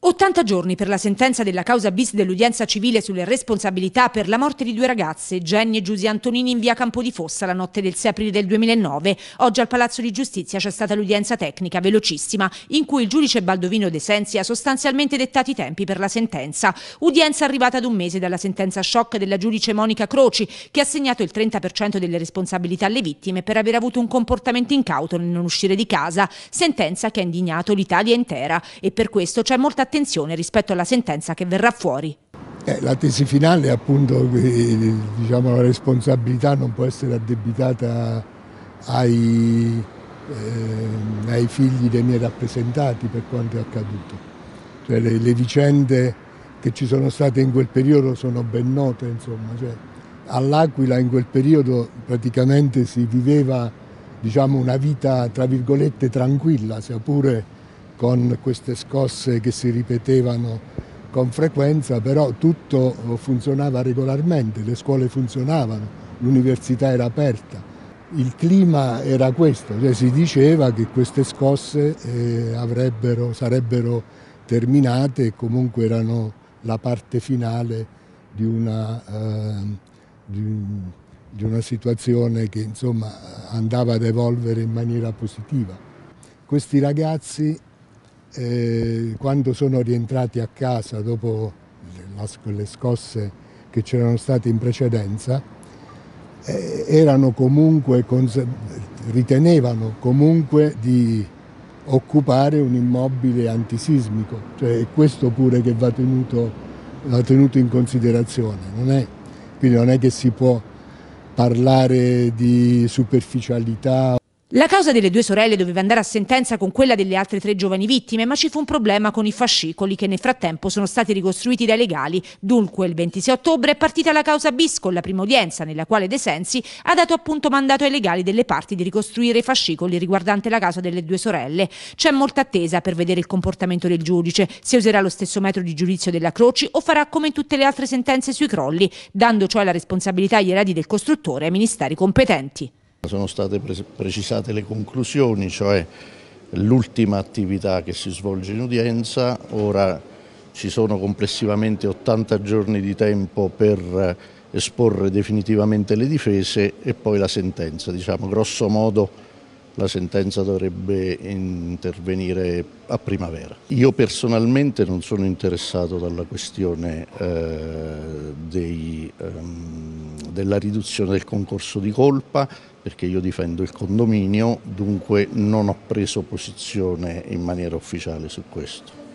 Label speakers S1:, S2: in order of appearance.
S1: 80 giorni per la sentenza della causa bis dell'udienza civile sulle responsabilità per la morte di due ragazze, Jenny e Giusy Antonini in via Campodifossa la notte del 6 aprile del 2009. Oggi al Palazzo di Giustizia c'è stata l'udienza tecnica velocissima in cui il giudice Baldovino De Sensi ha sostanzialmente dettato i tempi per la sentenza. Udienza arrivata ad un mese dalla sentenza shock della giudice Monica Croci che ha assegnato il 30% delle responsabilità alle vittime per aver avuto un comportamento incauto nel non uscire di casa, sentenza che ha indignato l'Italia intera e per questo c'è molta attenzione rispetto alla sentenza che verrà fuori.
S2: Eh, la tesi finale è appunto che diciamo, la responsabilità non può essere addebitata ai, eh, ai, figli dei miei rappresentati per quanto è accaduto. Cioè, le, le, vicende che ci sono state in quel periodo sono ben note. Insomma. Cioè, All'Aquila in quel periodo praticamente si viveva diciamo, una vita tra virgolette tranquilla, sia pure con queste scosse che si ripetevano con frequenza, però tutto funzionava regolarmente, le scuole funzionavano, l'università era aperta. Il clima era questo, cioè si diceva che queste scosse eh, sarebbero terminate e comunque erano la parte finale di una, eh, di, di una situazione che insomma, andava ad evolvere in maniera positiva. Questi ragazzi eh, quando sono rientrati a casa dopo le scosse che c'erano state in precedenza, eh, erano comunque, ritenevano comunque di occupare un immobile antisismico, cioè è questo pure che va tenuto, va tenuto in considerazione, non è, quindi non è che si può parlare di superficialità
S1: la causa delle due sorelle doveva andare a sentenza con quella delle altre tre giovani vittime, ma ci fu un problema con i fascicoli che nel frattempo sono stati ricostruiti dai legali. Dunque, il 26 ottobre è partita la causa bis con la prima udienza, nella quale De Sensi ha dato appunto mandato ai legali delle parti di ricostruire i fascicoli riguardante la causa delle due sorelle. C'è molta attesa per vedere il comportamento del giudice, se userà lo stesso metodo di giudizio della Croci o farà come in tutte le altre sentenze sui crolli, dando cioè la responsabilità agli eredi del costruttore e ai ministeri competenti.
S3: Sono state precisate le conclusioni, cioè l'ultima attività che si svolge in udienza, ora ci sono complessivamente 80 giorni di tempo per esporre definitivamente le difese e poi la sentenza, diciamo grosso modo la sentenza dovrebbe intervenire a primavera. Io personalmente non sono interessato dalla questione eh, dei, ehm, della riduzione del concorso di colpa perché io difendo il condominio, dunque non ho preso posizione in maniera ufficiale su questo.